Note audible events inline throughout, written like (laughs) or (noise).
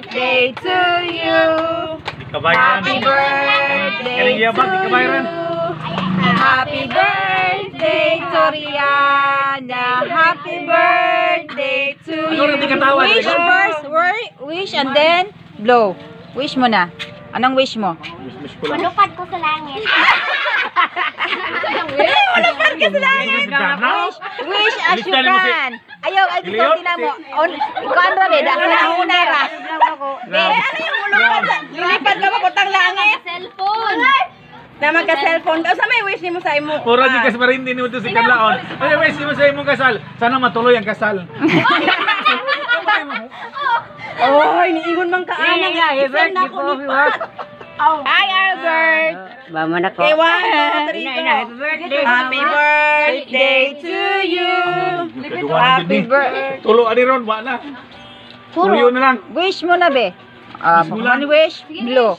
birthday to you. Happy birthday to you. Happy birthday to Rihanna. Happy birthday to Ano you. Wish ka? first, wish and then blow. Wish mo na. Anong wish mo? Miss ko lang. Malupad ko sa langit. (laughs) Malapad ka sa langit. Wish, wish as you can. Ayaw, ay Leon, din mo. ikaw ang rabi, dahil na una ra. Be, ano yung mulupad? Lilipad ka makutang langit? Cellphone. Na magka-cellphone ka. Sa may wish ni mo sa imo? Puro di kas marin din mo to si Kanlaon. Ay, may mo sa imong kasal. Sana matuloy ang kasal. (laughs) (laughs) Oh, iniingon man ka ana nga. Send na ko ni. Hi, Albert. Mama na ko. Kay Juan, happy birthday. Happy birthday to you. Happy birthday. Tulo ani ron, wa na. Puro na lang. Wish mo na, be. Ah, Wish mo lang. one wish, blue.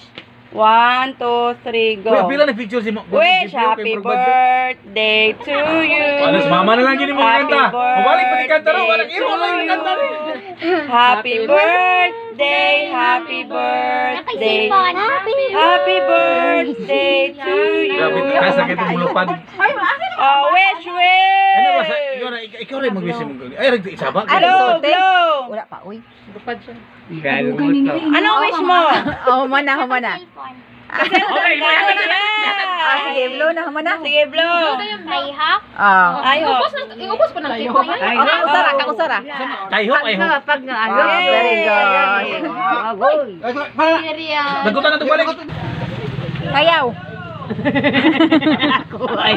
One, two, three, Kuya, pila na picture si mo? Wish, happy birthday to you. Si mama na lang gini mo Happy kanta. Mabalik pa ni kanta ro, walang birthday iro lang to yung kanta rin. Happy birthday, happy birthday. Happy Happy birthday to you. Grabe, kasa kita mulupad. Oh, wish, wish. Ano ba sa ikaw na ikaw- rin mag-wish mo. Ay, isa ba? Blow, blow. Wala pa, uy. Anong wish mo? (laughs) Oh, humana, humana. Cellphone. Okay, (laughs) may Ah, sige, blow na, humana. Sige, blow. Mayhap. Ah. Ayaw. Iubos pa ng tipo. Okay, usara, ka usara. I hope. Pag nga, ano, Oh, very good. Agoy. Serial. Nagutan na ito balik. Kayaw. (laughs) Ako ay.